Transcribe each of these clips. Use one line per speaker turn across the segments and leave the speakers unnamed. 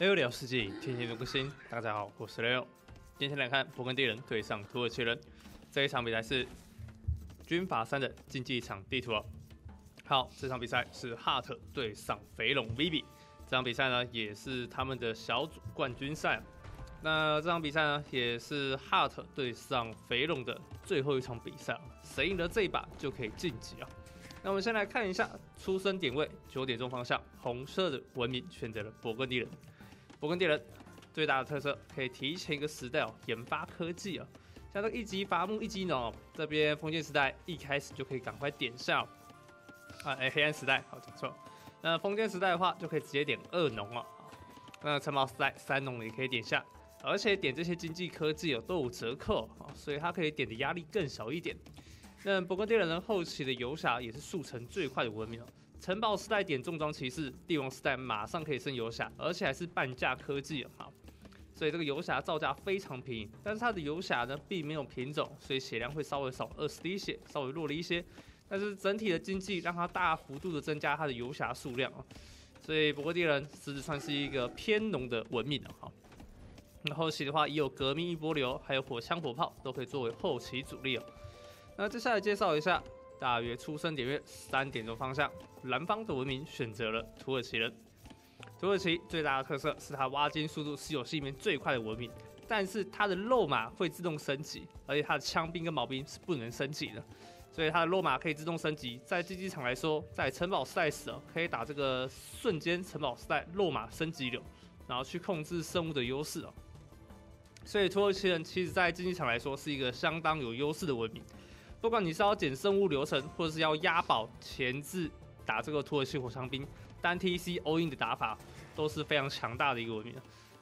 Leo 聊世界，天天都更新。大家好，我是六。今天来看勃艮第人对上土耳其人这一场比赛是军阀三的竞技场地图哦。好，这场比赛是 Hart 对上肥龙 Vivi。这场比赛呢，也是他们的小组冠军赛。那这场比赛呢，也是 Hart 对上肥龙的最后一场比赛谁赢了这一把就可以晋级啊。那我们先来看一下出生点位，九点钟方向，红色的文明选择了勃艮第人。勃艮第人最大的特色可以提前一个时代哦，研发科技啊，像这个一级伐木、一级农，这边封建时代一开始就可以赶快点下啊，哎，黑暗时代好讲错，那封建时代的话就可以直接点二农了那城堡时代三农也可以点下，而且点这些经济科技哦都有折扣啊，所以它可以点的压力更小一点。那勃艮第人呢？后期的游侠也是速成最快的文明哦。城堡时代点重装骑士，帝王时代马上可以升游侠，而且还是半价科技啊！所以这个游侠造价非常便宜。但是它的游侠呢，并没有品种，所以血量会稍微少二十滴血，稍微弱了一些。但是整体的经济让它大幅度的增加它的游侠数量啊！所以勃艮第人实质算是一个偏农的文明了哈。那后期的话，也有革命一波流，还有火枪火炮都可以作为后期主力哦。那接下来介绍一下，大约出生点约三点钟方向，南方的文明选择了土耳其人。土耳其最大的特色是它挖金速度是游戏里面最快的文明，但是它的肉马会自动升级，而且它的枪兵跟毛兵是不能升级的，所以它的肉马可以自动升级。在竞技场来说，在城堡时代时哦，可以打这个瞬间城堡时代肉马升级流，然后去控制生物的优势哦。所以土耳其人其实在竞技场来说是一个相当有优势的文明。不管你是要捡生物流程，或者是要押宝前置打这个土耳其火枪兵单 T C all in 的打法，都是非常强大的一个文明。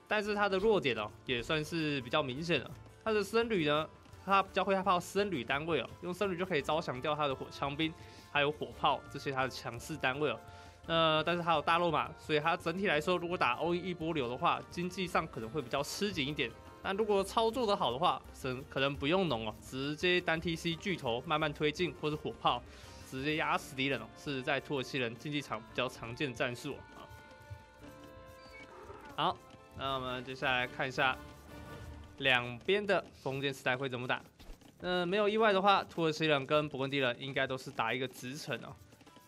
但是它的弱点哦，也算是比较明显的。它的僧侣呢，它比较会害怕僧侣单位哦，用僧侣就可以招降掉它的火枪兵，还有火炮这些它的强势单位哦。呃，但是它有大肉马，所以它整体来说，如果打 all in 一波流的话，经济上可能会比较吃紧一点。那如果操作的好的话，神可能不用农哦，直接单 T C 巨头慢慢推进，或者火炮直接压死敌人哦，是在土耳其人竞技场比较常见的战术啊。好，那我们接下来看一下两边的封建时代会怎么打。那没有意外的话，土耳其人跟勃艮第人应该都是打一个直城哦，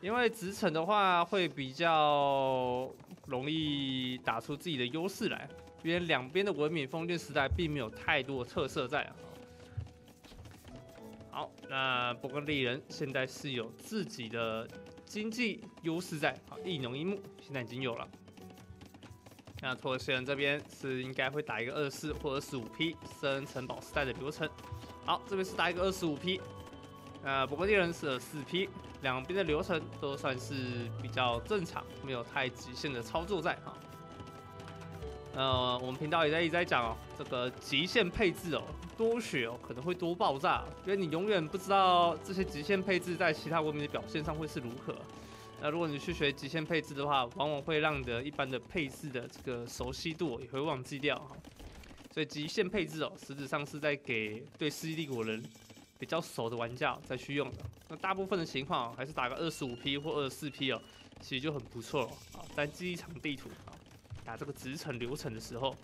因为直城的话会比较容易打出自己的优势来。因为两边的文明封建时代并没有太多的特色在啊。好，那勃艮第人现在是有自己的经济优势在，好一农一牧现在已经有了。那土耳其人这边是应该会打一个二四或二十五 P 升城堡时代的流程。好，这边是打一个二十五 P，那勃艮第人是二四 P，两边的流程都算是比较正常，没有太极限的操作在哈。呃，我们频道也在一直在讲哦，这个极限配置哦，多血哦可能会多爆炸，因为你永远不知道这些极限配置在其他文明的表现上会是如何。那如果你去学极限配置的话，往往会让你的一般的配置的这个熟悉度也会忘记掉哈。所以极限配置哦，实质上是在给对世纪帝国人比较熟的玩家再去用的。那大部分的情况还是打个二十五 P 或二十四 P 哦，其实就很不错了啊，在机场地图啊。打这个直程流程的时候，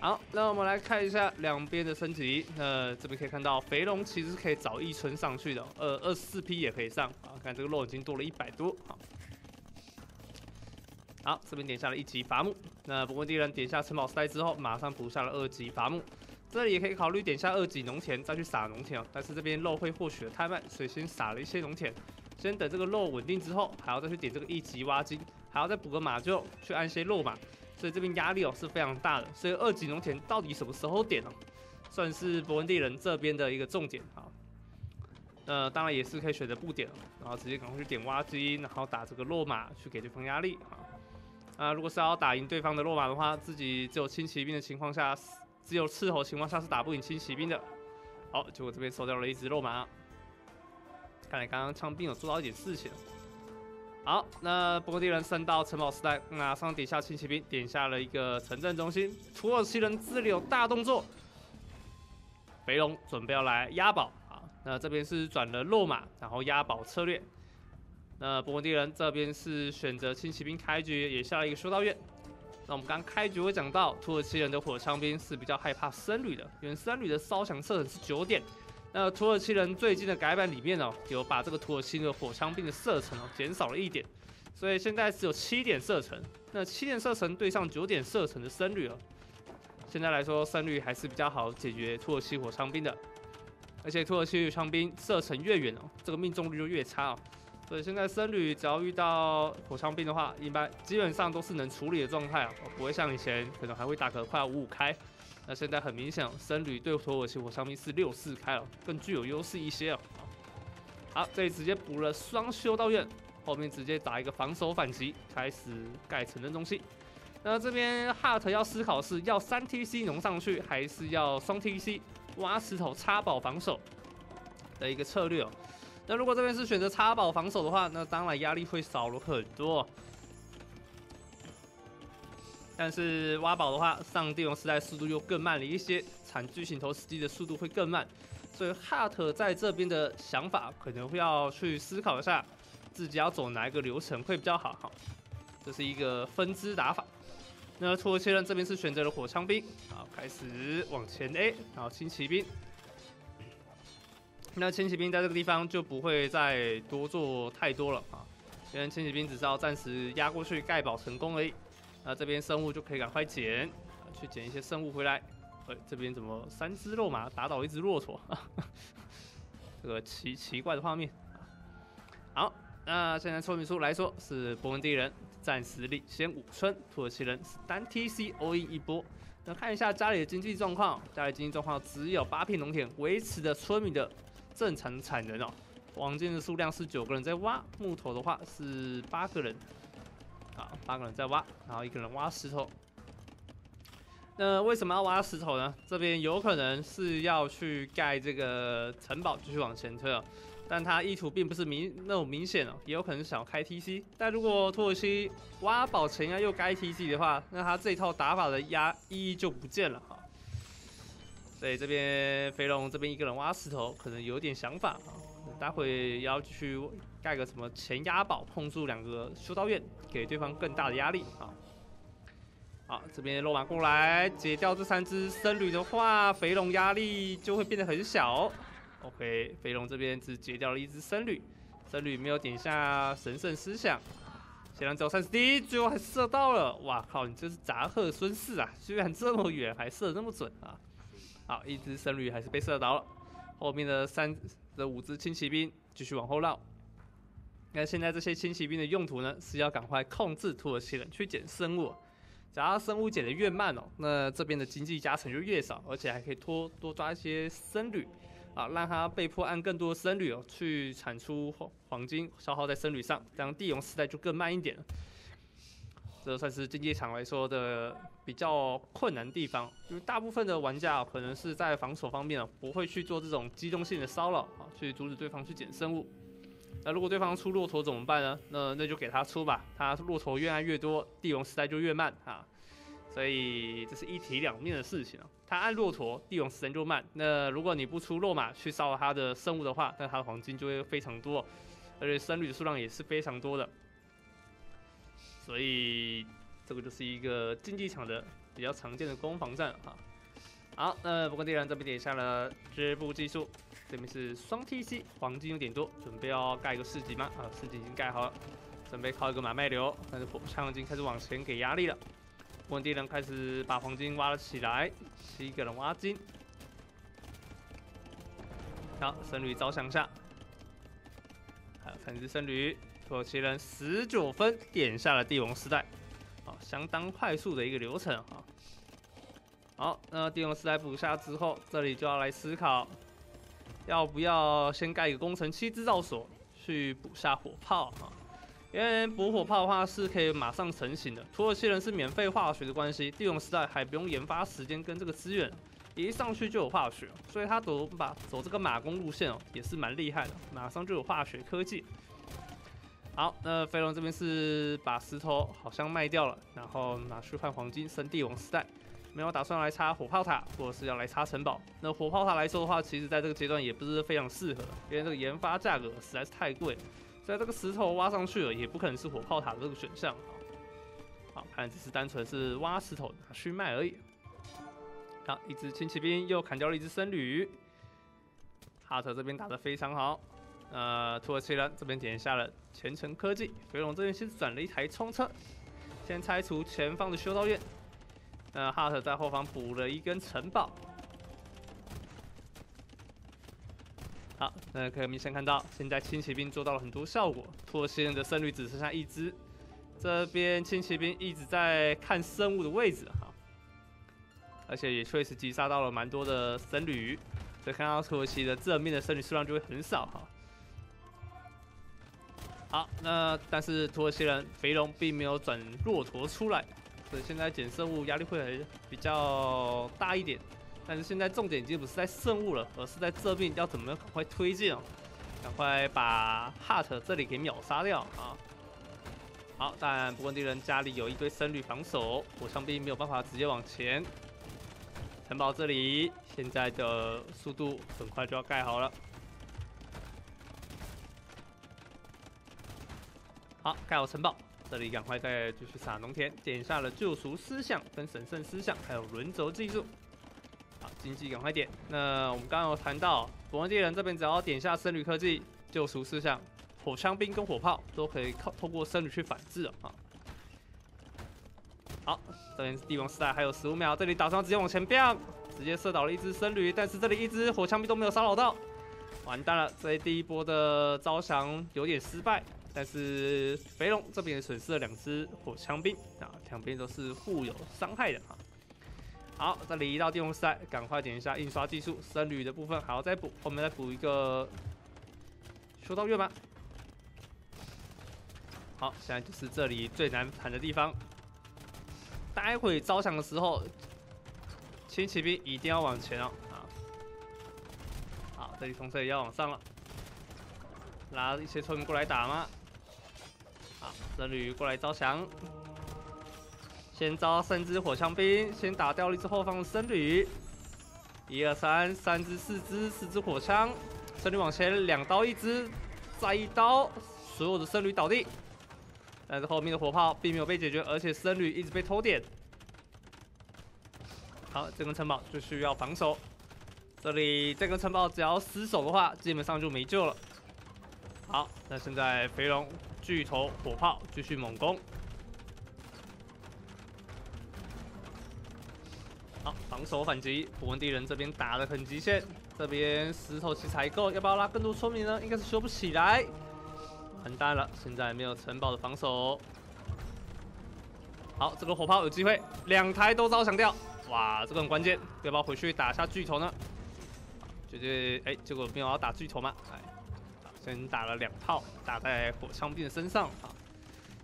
好，那我们来看一下两边的升级。那这边可以看到，肥龙其实是可以找一村上去的，呃，二四批也可以上啊。看这个肉已经多了一百多，好，好，这边点下了一级伐木。那不过敌人点下城堡时代之后，马上补下了二级伐木。这里也可以考虑点下二级农田，再去撒农田。但是这边肉会获取的太慢，所以先撒了一些农田。先等这个肉稳定之后，还要再去点这个一级挖金，还要再补个马厩去按些肉马，所以这边压力哦是非常大的。所以二级农田到底什么时候点呢？算是勃艮第人这边的一个重点啊。呃，当然也是可以选择不点，然后直接赶快去点挖机，然后打这个落马去给对方压力啊。啊，如果是要打赢对方的落马的话，自己只有轻骑兵的情况下，只有斥候情况下是打不赢轻骑兵的。好，结果这边收掉了一只落马。看来刚刚枪兵有做到一点事情。好，那勃艮第人升到城堡时代，马上点下轻骑兵，点下了一个城镇中心。土耳其人这里有大动作，肥龙准备要来押宝啊。那这边是转了落马，然后押宝策略。那勃艮第人这边是选择轻骑兵开局，也下了一个修道院。那我们刚开局会讲到，土耳其人的火枪兵是比较害怕僧侣的，因为僧侣的烧响射程是九点。那土耳其人最近的改版里面哦，有把这个土耳其的火枪兵的射程哦减少了一点，所以现在只有七点射程。那七点射程对上九点射程的僧侣哦，现在来说僧侣还是比较好解决土耳其火枪兵的，而且土耳其火枪兵射程越远哦，这个命中率就越差哦。所以现在僧侣只要遇到火枪兵的话，一般基本上都是能处理的状态啊，不会像以前可能还会打个快要五五开。那现在很明显，僧侣对土耳其火枪兵是六四开了，更具有优势一些哦。好，这里直接补了双修道院，后面直接打一个防守反击，开始盖城镇中心。那这边 Hart 要思考是要三 TC 农上去，还是要双 TC 挖石头插宝防守的一个策略哦。那如果这边是选择插宝防守的话，那当然压力会少了很多。但是挖宝的话，上帝王时代速度又更慢了一些，产巨型头司机的速度会更慢，所以 Hart 在这边的想法可能会要去思考一下，自己要走哪一个流程会比较好哈。这是一个分支打法。那土耳其人这边是选择了火枪兵，好，开始往前 A，然后轻骑兵。那轻骑兵在这个地方就不会再多做太多了啊，因为轻骑兵只是要暂时压过去盖堡成功而已。那这边生物就可以赶快捡，去捡一些生物回来。哎，这边怎么三只肉马打倒一只骆驼？这个奇奇怪的画面。好，那现在说明书来说是波文地人暂时领先五村，土耳其人单 TC O E 一波。那看一下家里的经济状况，家里经济状况只有八片农田，维持着村民的。正常产能哦，黄金的数量是九个人在挖，木头的话是八个人，啊，八个人在挖，然后一个人挖石头。那为什么要挖石头呢？这边有可能是要去盖这个城堡，继续往前推哦。但他意图并不是明那种明显哦，也有可能想要开 TC。但如果土耳其挖宝前要又开 TC 的话，那他这套打法的压意义就不见了哈。所以这边飞龙这边一个人挖石头，可能有点想法啊。待会要去盖个什么前压宝，碰住两个修道院，给对方更大的压力啊。好，这边落马过来解掉这三只僧侣的话，肥龙压力就会变得很小。OK，肥龙这边只解掉了一只僧侣，僧侣没有点下神圣思想，显然只有三十滴，最后还射到了。哇靠，你这是杂鹤孙氏啊！居然这么远还射得那么准啊！好，一只僧侣还是被射倒了，后面的三的五只轻骑兵继续往后绕。那现在这些轻骑兵的用途呢，是要赶快控制土耳其人去捡生物。只要生物捡的越慢哦，那这边的经济加成就越少，而且还可以多多抓一些僧侣，啊，让他被迫按更多的僧侣哦去产出黄黄金，消耗在僧侣上，这样地龙时代就更慢一点了。这算是竞技场来说的比较困难地方，因为大部分的玩家可能是在防守方面啊，不会去做这种机动性的骚扰啊，去阻止对方去捡生物。那如果对方出骆驼怎么办呢？那那就给他出吧，他骆驼越按越多，地龙时代就越慢啊。所以这是一体两面的事情啊。他按骆驼，地龙时间就慢。那如果你不出骆马去骚扰他的生物的话，那他的黄金就会非常多，而且僧侣的数量也是非常多的。所以这个就是一个竞技场的比较常见的攻防战哈。好，那不过地人这边点下了织布技术，这边是双 TC，黄金有点多，准备要盖个四级吗？啊，四级已经盖好了，准备靠一个马卖流，但是火枪已经开始往前给压力了。不过地人开始把黄金挖了起来，七个人挖金。好，僧侣招降下，还有三只僧侣。土耳其人十九分点下了帝王时代，好，相当快速的一个流程啊。好，那帝王时代补下之后，这里就要来思考，要不要先盖一个工程七制造所去补下火炮啊？因为补火炮的话是可以马上成型的。土耳其人是免费化学的关系，帝王时代还不用研发时间跟这个资源，一上去就有化学，所以他走把走这个马工路线哦，也是蛮厉害的，马上就有化学科技。好，那飞龙这边是把石头好像卖掉了，然后拿去换黄金升帝王时代，没有打算来插火炮塔，或者是要来插城堡。那火炮塔来说的话，其实在这个阶段也不是非常适合，因为这个研发价格实在是太贵，所以这个石头挖上去了，也不可能是火炮塔的这个选项。好，看来只是单纯是挖石头拿去卖而已。好，一支轻骑兵又砍掉了一只僧侣。哈特这边打得非常好。呃，土耳其人这边点下了前程科技，飞龙这边先转了一台冲车，先拆除前方的修道院。呃，哈特在后方补了一根城堡。好，那可以明显看到，现在轻骑兵做到了很多效果。土耳其人的僧侣只剩下一只，这边轻骑兵一直在看生物的位置哈，而且也确实击杀到了蛮多的僧侣，所以看到土耳其的正面的僧侣数量就会很少哈。好，那但是土耳其人肥龙并没有转骆驼出来，所以现在捡圣物压力会比较大一点。但是现在重点已经不是在圣物了，而是在这边要怎么赶快推进哦，赶快把 Heart 这里给秒杀掉啊！好，但不过敌人家里有一堆僧侣防守，火枪兵没有办法直接往前。城堡这里现在的速度很快就要盖好了。好，盖好城堡，这里赶快再继续撒农田，点下了救赎思想跟神圣思想，还有轮轴技术。好经济赶快点。那我们刚刚有谈到，博文地人这边只要点下僧侣科技救赎思想，火枪兵跟火炮都可以靠通过僧侣去反制啊。好，这边帝王时代还有十五秒，这里打算直接往前飙，直接射倒了一只僧侣，但是这里一只火枪兵都没有骚扰到，完蛋了，这第一波的招降有点失败，但是肥龙这边也损失了两只火枪兵啊，两边都是互有伤害的啊。好，这里一到帝王时代，赶快点一下印刷技术，僧侣的部分还要再补，后面再补一个修道院吧。好，现在就是这里最难砍的地方。待会招降的时候，轻骑兵一定要往前哦。啊，好，这里从这里要往上了，拉一些村民过来打吗？僧侣过来招降。先招三只火枪兵，先打掉了一只后方的僧侣。一二三，三只、四只、四只火枪，僧侣往前两刀一只，再一刀，所有的僧侣倒地。但是后面的火炮并没有被解决，而且僧侣一直被偷点。好，这根城堡就需要防守。这里这根城堡只要失守的话，基本上就没救了。好，那现在肥龙巨头火炮继续猛攻。好，防守反击，普文地人这边打的很极限，这边石头器材够，要不要拉更多村民呢？应该是修不起来，完蛋了，现在没有城堡的防守。好，这个火炮有机会，两台都遭抢掉，哇，这个很关键，要不要回去打下巨头呢？决定，哎，结果没有要打巨头嘛，哎，先打了两套，打在火枪兵的身上啊。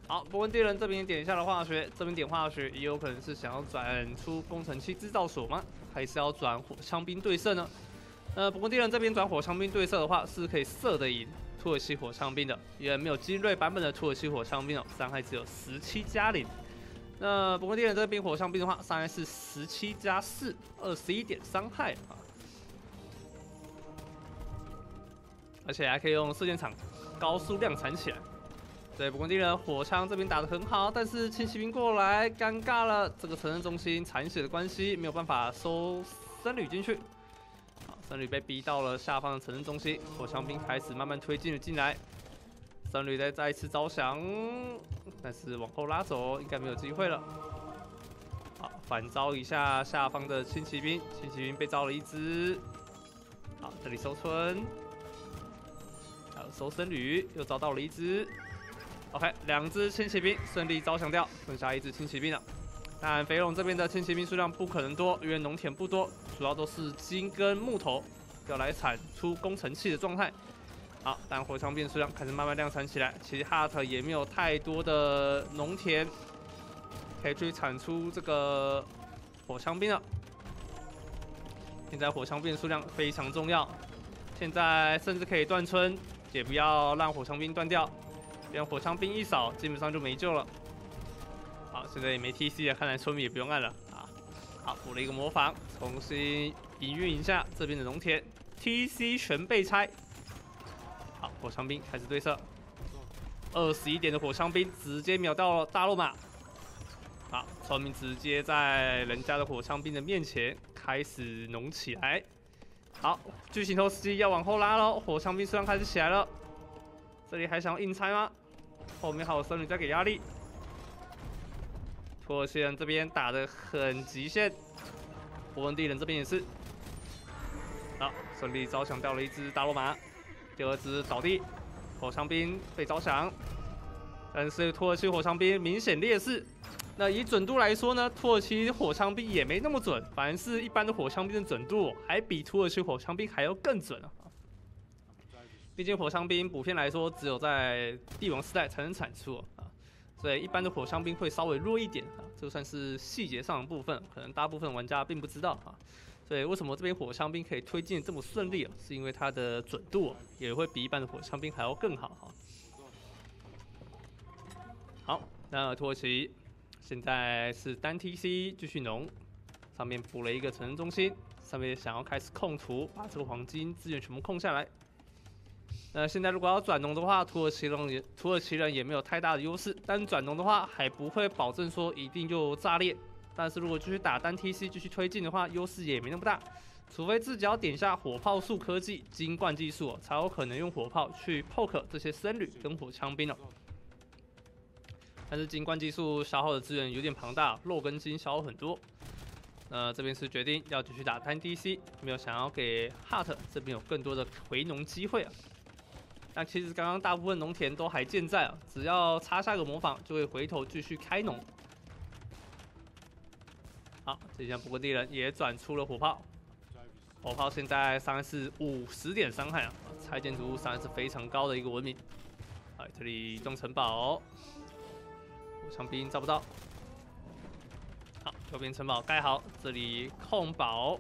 好，伯文地人这边点一下了化学，这边点化学也有可能是想要转出工程器制造所吗？还是要转火枪兵对射呢？呃，伯文地人这边转火枪兵对射的话，是可以射得赢土耳其火枪兵的，因为没有精锐版本的土耳其火枪兵哦，伤害只有十七加零。那伯文地人这边火枪兵的话，伤害是十七加四，二十一点伤害啊，而且还可以用射箭场高速量产起来。对，不过敌人火枪这边打的很好，但是轻骑兵过来，尴尬了。这个城镇中心残血的关系，没有办法收僧侣进去。好，僧侣被逼到了下方的城镇中心，火枪兵开始慢慢推进了进来。僧侣在再一次招降，但是往后拉走，应该没有机会了。好，反招一下下方的轻骑兵，轻骑兵被招了一只。好，这里收村，还有收僧侣，又找到了一只。OK，两只轻骑兵顺利招降掉，剩下一只轻骑兵了。但肥龙这边的轻骑兵数量不可能多，因为农田不多，主要都是金跟木头，要来产出工程器的状态。好，但火枪兵数量开始慢慢量产起来。其实 hat 也没有太多的农田可以去产出这个火枪兵了。现在火枪兵数量非常重要，现在甚至可以断村，也不要让火枪兵断掉。让火枪兵一扫，基本上就没救了。好，现在也没 TC 了，看来村民也不用按了啊。好，补了一个模仿，重新营运一下这边的农田。TC 全被拆。好，火枪兵开始对射。二十一点的火枪兵直接秒到了大肉马。好，村民直接在人家的火枪兵的面前开始农起来。好，巨型投石机要往后拉喽，火枪兵虽然开始起来了，这里还想要硬拆吗？后面还有僧侣在给压力。土耳其人这边打的很极限，伯文地人这边也是。好，顺利招降掉了一只大罗马，第二只倒地，火枪兵被招降，但是土耳其火枪兵明显劣势。那以准度来说呢，土耳其火枪兵也没那么准，反而是一般的火枪兵的准度还比土耳其火枪兵还要更准啊！毕竟火枪兵普遍来说只有在帝王时代才能产出啊，所以一般的火枪兵会稍微弱一点啊，这算是细节上的部分，可能大部分玩家并不知道啊。所以为什么这边火枪兵可以推进这么顺利啊？是因为它的准度也会比一般的火枪兵还要更好哈。好，那土耳其。现在是单 TC 继续农，上面补了一个城镇中心，上面想要开始控图，把这个黄金资源全部控下来。那现在如果要转农的话，土耳其人也土耳其人也没有太大的优势，但转农的话还不会保证说一定就炸裂。但是如果继续打单 TC 继续推进的话，优势也没那么大，除非自己要点下火炮术科技金冠技术，才有可能用火炮去 poke 这些僧侣跟火枪兵哦。但是金冠技术消耗的资源有点庞大，肉跟金消耗很多。那这边是决定要继续打单 DC，没有想要给 Hart 这边有更多的回农机会啊。那其实刚刚大部分农田都还健在啊，只要插下个模仿，就会回头继续开农。好，这下不过地人也转出了火炮，火炮现在伤是五十点伤害啊，拆建筑物伤害是非常高的一个文明。哎，这里种城堡。枪兵找不到，好，右边城堡盖好，这里控堡，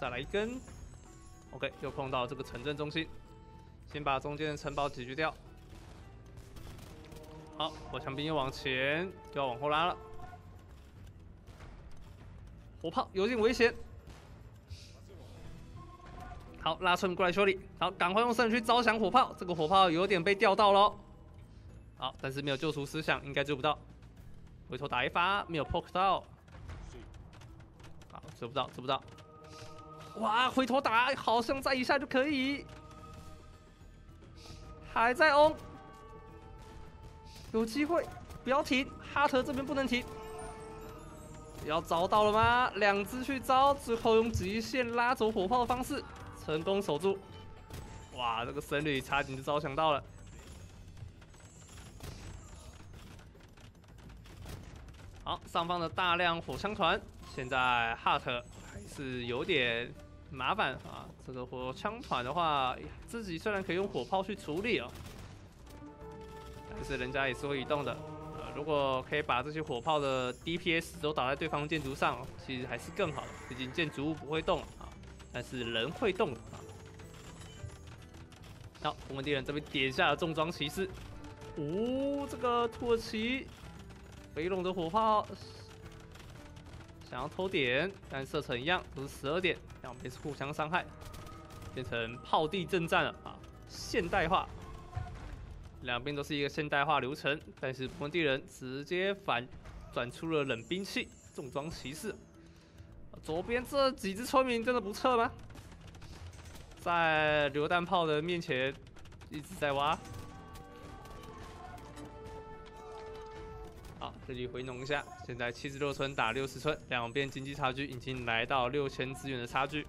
再来一根，OK，又碰到这个城镇中心，先把中间的城堡解决掉。好，火枪兵又往前，又要往后拉了，火炮有点危险。好，拉村过来修理，好，赶快用圣去招降火炮，这个火炮有点被吊到了，好，但是没有救赎思想，应该救不到。回头打一发，没有 poke 到，好，追不到，追不到。哇，回头打，好像再一下就可以，还在 on，有机会，不要停，哈特这边不能停。要招到了吗？两只去招，最后用极限拉走火炮的方式，成功守住。哇，这个神女差点就招想到了。好，上方的大量火枪团，现在 Hart 还是有点麻烦啊。这个火枪团的话，自己虽然可以用火炮去处理啊，但是人家也是会移动的。呃，如果可以把这些火炮的 DPS 都打在对方建筑上，其实还是更好的。毕竟建筑物不会动啊，但是人会动啊。好，我们敌人这边点下了重装骑士。哦，这个土耳其。飞龙的火炮想要偷点，但射程一样都是十二点，两边是互相伤害，变成炮地阵战了啊！现代化，两边都是一个现代化流程，但是本地人直接反转出了冷兵器重装骑士。左边这几只村民真的不撤吗？在榴弹炮的面前一直在挖。这里回农一下。现在七十六村打六十村，两边经济差距已经来到六千资源的差距。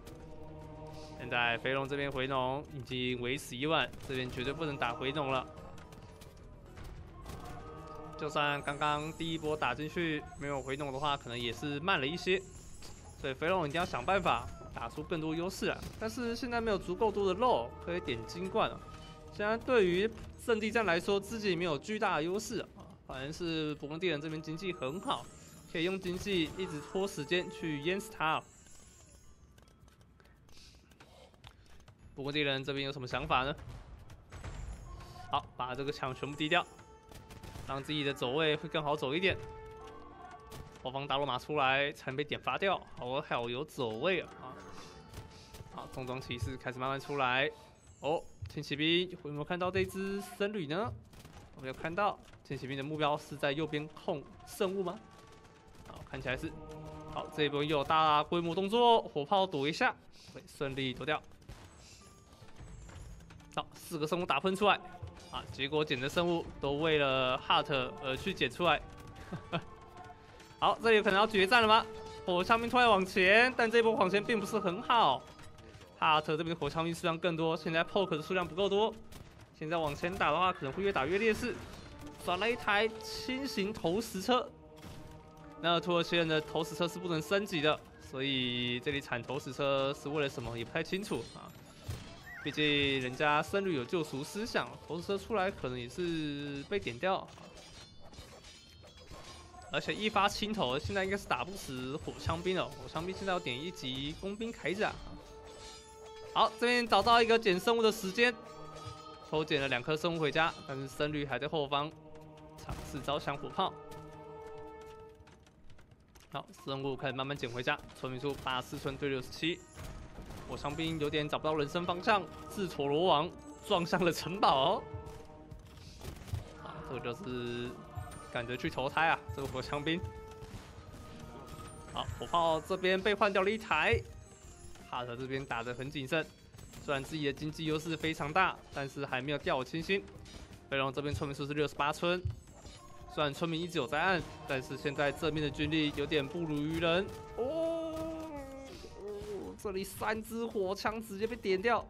现在肥龙这边回农已经为时已晚，这边绝对不能打回农了。就算刚刚第一波打进去没有回农的话，可能也是慢了一些。所以肥龙一定要想办法打出更多优势啊！但是现在没有足够多的肉可以点金冠啊。现在对于阵地战来说，自己没有巨大的优势啊。反正是勃艮第人这边经济很好，可以用经济一直拖时间去淹死他。勃艮第人这边有什么想法呢？好，把这个墙全部低掉，让自己的走位会更好走一点。后方大罗马出来，才被点发掉。好，好有走位啊！好，重装骑士开始慢慢出来。哦，轻骑兵有没有看到这只僧侣呢？我没有看到。天骑兵的目标是在右边控圣物吗？看起来是。好，这一波又有大规模动作，火炮躲一下，会顺利躲掉。好，四个生物打喷出来，啊，结果捡的生物都为了 Heart 而去捡出来。好，这里可能要决战了吗？火枪兵突然往前，但这波往前并不是很好。Heart 这边的火枪兵数量更多，现在 Poke 的数量不够多。现在往前打的话，可能会越打越劣势。转了一台轻型投石车。那土耳其人的投石车是不能升级的，所以这里产投石车是为了什么也不太清楚啊。毕竟人家僧侣有救赎思想，投石车出来可能也是被点掉。而且一发清头，现在应该是打不死火枪兵了。火枪兵现在要点一级工兵铠甲。好，这边找到一个捡生物的时间，偷捡了两颗生物回家，但是僧侣还在后方尝试招降火炮。好，生物开始慢慢捡回家。村民数八四村对六十七，火枪兵有点找不到人生方向，自陀罗王撞向了城堡。啊，这个就是赶着去投胎啊！这个火枪兵。好，火炮这边被换掉了一台，哈特这边打得很谨慎，虽然自己的经济优势非常大，但是还没有掉我清心。飞龙这边村民数是六十八村。虽然村民一直有在按，但是现在正面的军力有点不如于人哦。这里三支火枪直接被点掉。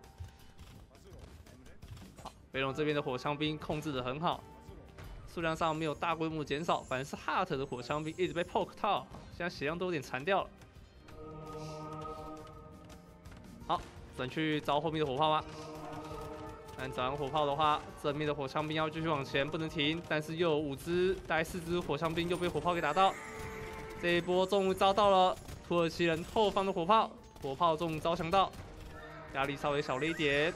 好，飞龙这边的火枪兵控制的很好，数量上没有大规模减少，反而是 Heart 的火枪兵一直被 Poke 套，现在血量都有点残掉了。转去招后面的火炮吧。但找完火炮的话，正面的火枪兵要继续往前，不能停。但是又有五只，大概四只火枪兵又被火炮给打到。这一波终于遭到了土耳其人后方的火炮，火炮终于招降到，压力稍微小了一点。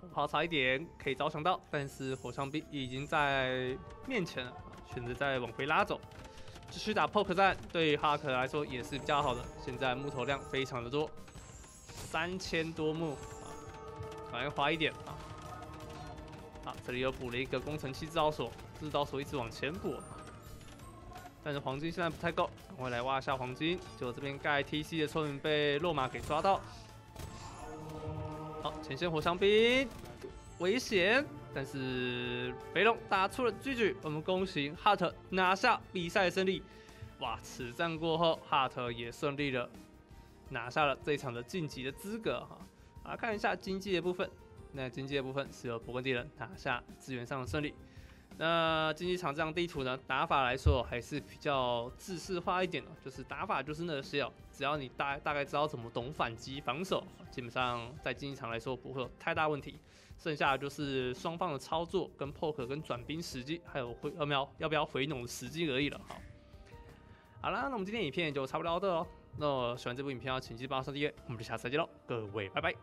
火炮差一点可以招降到，但是火枪兵已经在面前了，选择再往回拉走，继续打 poke 战，对于哈克来说也是比较好的。现在木头量非常的多，三千多木啊。反而花一点啊！好，这里又补了一个工程器制造所，制造所一直往前补，但是黄金现在不太够，我来挖一下黄金。结果这边盖 TC 的村民被落马给抓到，好，前线火枪兵危险，但是肥龙打出了 GG，，我们恭喜 Hart 拿下比赛胜利。哇，此战过后，Hart 也顺利的拿下了这一场的晋级的资格哈。啊看一下经济的部分，那经济的部分是由勃艮第人拿下资源上的胜利。那竞技场这张地图呢，打法来说还是比较制式化一点的，就是打法就是那些哦，只要你大大概知道怎么懂反击防守，基本上在竞技场来说不会有太大问题。剩下的就是双方的操作跟 poke 跟转兵时机，还有回要不要要不要回农的时机而已了。好，好啦，那我们今天影片就差不多到这了。那喜欢这部影片，请记得帮我上订阅，我们就下次再见喽，各位拜拜。